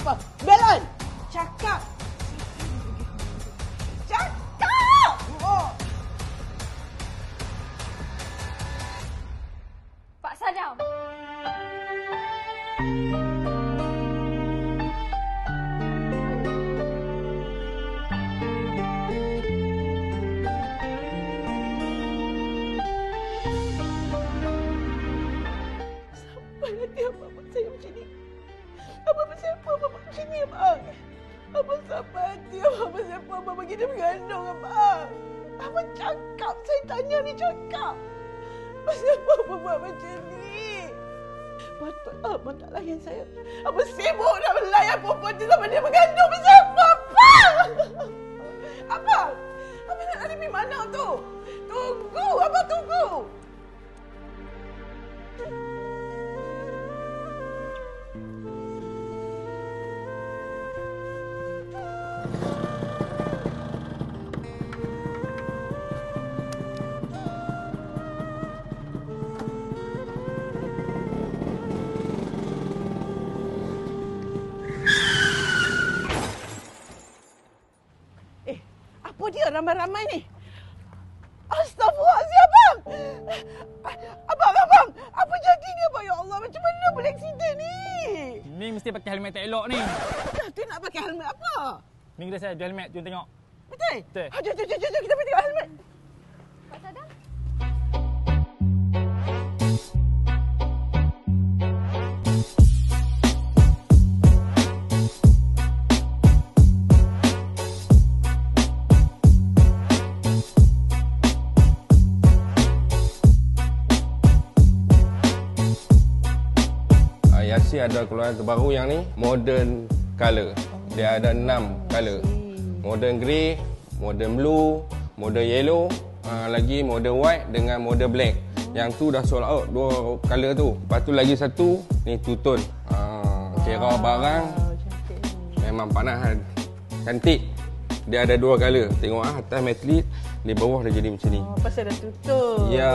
tak siapa? Belon? Cakap. Cakap! Oh. Pak Sadam. Ni abang? Abang sampai hati abang siapa abang bagi dia mengandung abang? Abang cakap, saya tanya ni cakap. Siapa abang buat macam ni? Patut abang tak layan saya. Abang sibuk nak melayan perempuan tu sampai dia mengandung. Abang dia ramai-ramai ni? Astaghfirullahaladzim, abang! Abang, abang! Apa jadi ni, abang? Ya Allah, macam mana boleh aksiden ni? Ni mesti pakai helmet tak elok ni. Dah tu nak pakai helmet apa? Ni kita saya jual helmet, jom tengok. Betul? Betul. Ha, jom, jom, jom, jom, kita pergi tengok helmet. Pak Sadam. Uh, Yasi ada keluaran terbaru yang ni modern color. Dia ada enam color. Modern grey, modern blue, modern yellow, uh, lagi modern white dengan modern black. Yang tu dah sold out dua color tu. Lepas tu lagi satu ni two tone. Uh, kira barang Oh, cantik memang panas cantik. Dia ada dua color. Tengok ah atas metallic, di bawah dia jadi macam ni. Oh, pasal dah tutup. Ya.